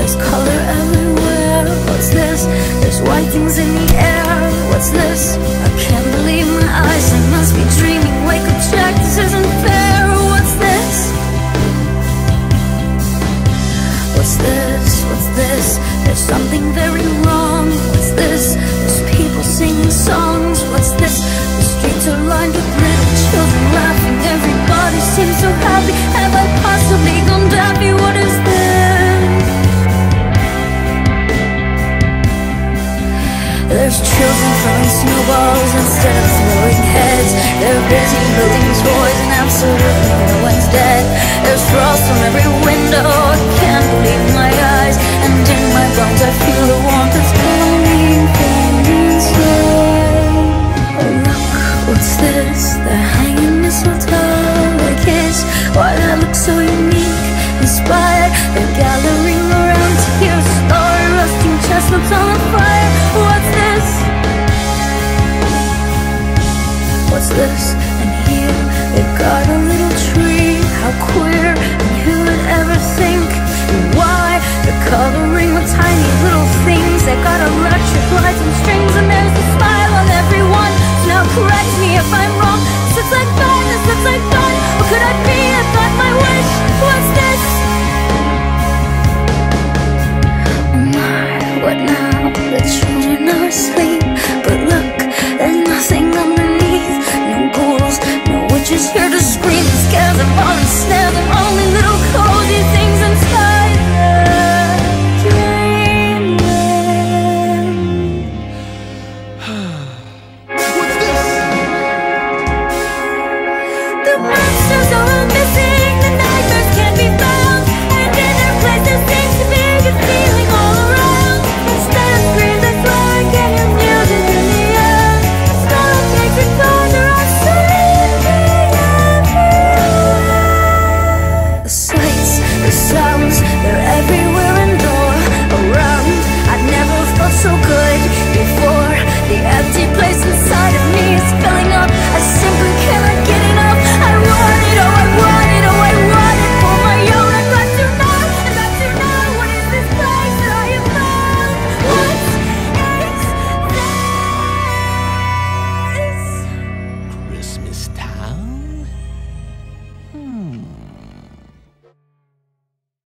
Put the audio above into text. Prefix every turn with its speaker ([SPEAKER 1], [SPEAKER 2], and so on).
[SPEAKER 1] There's color everywhere. What's this? There's white things in the air. What's this? I can't believe my eyes. I must be dreaming. There's children throwing snowballs instead of throwing heads. They're busy building toys and absolutely no one's dead. There's frost from every window. I can't believe my eyes. And in my bones I feel the warmth that's coming from inside. Oh look, what's this? They're hanging mistletoe. A kiss. Why that looks so unique? Inspired. This? And here they've got a little tree. How queer! And who would ever think? And why? They're coloring with tiny little things. They got electric lights and strings, and there's a smile on everyone. So now correct me if I'm wrong. Since like madness, since like fun. What could I be if not my wish? What's this? Oh my, what now? The children are asleep. But look,